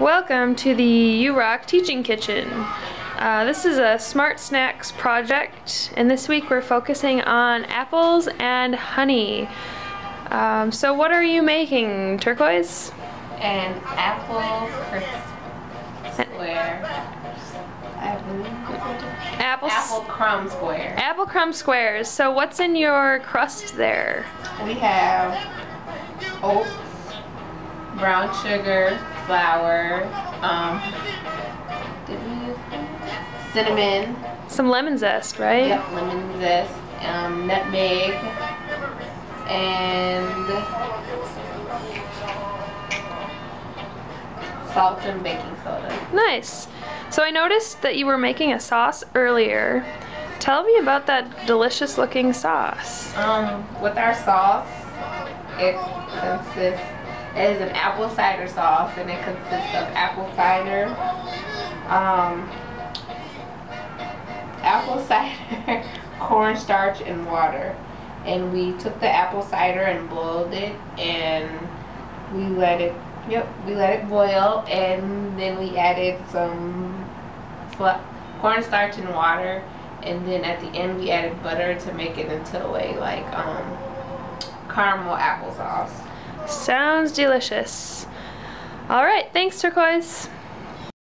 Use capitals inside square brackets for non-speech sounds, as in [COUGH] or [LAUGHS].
Welcome to the UROC Teaching Kitchen. Uh, this is a Smart Snacks project, and this week we're focusing on apples and honey. Um, so what are you making, Turquoise? An apple crisp square. Apple, Apple crumb square. apple crumb squares. So what's in your crust there? We have oats, brown sugar, flour, um, did we use cinnamon, Some lemon zest, right? yep, lemon zest, um, nutmeg, and salt and baking soda. Nice. So I noticed that you were making a sauce earlier. Tell me about that delicious looking sauce. Um, with our sauce, it consists, it is an apple cider sauce and it consists of apple cider, um, apple [LAUGHS] cider, cornstarch, and water. And we took the apple cider and boiled it and we let it, yep, we let it boil and then we added some cornstarch and water and then at the end we added butter to make it into a like um, caramel applesauce. Sounds delicious. All right, thanks, Turquoise.